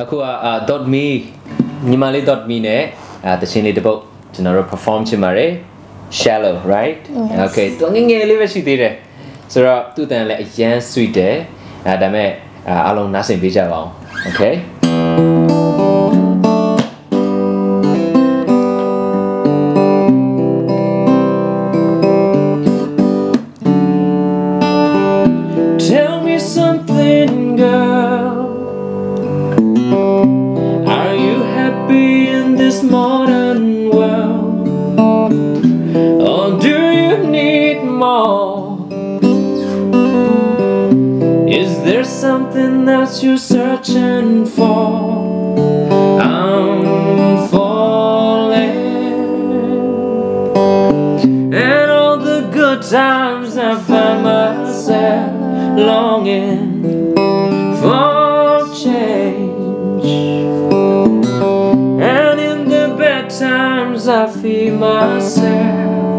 အခုကအာ .me ညီမလေး .me နဲ့အာတခြင်းလေးတစ်ပုတ်ကျွန်တော်တို့ perform ချင်ပါတယ် shallow right okay သူငယ်ငယ်လေးပဲရှိသေးတယ်ဆိုတော့သူ့တန်လည်းအရန် sweet တယ်အဲဒါမဲ့အာအားလုံးနားဆင်ပေးကြပါအောင် okay else you're searching for? I'm falling. And all the good times I find myself longing for change. And in the bad times I feel myself.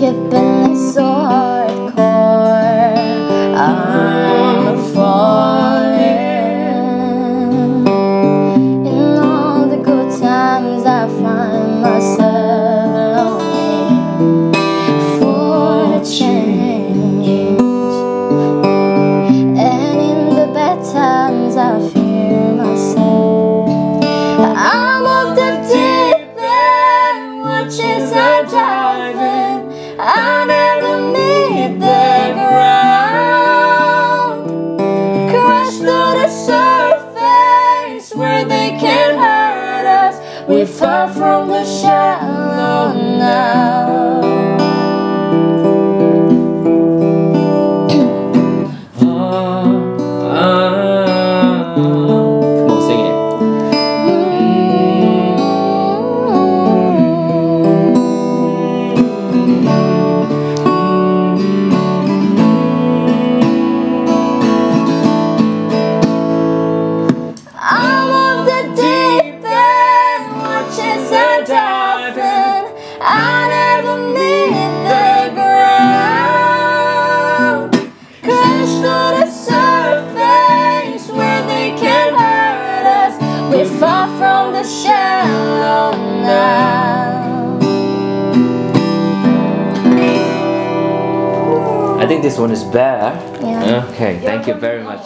Keeping it so hardcore? Us. We far from the shallow now. Shallow now. I think this one is better. Yeah. Okay, thank you very much.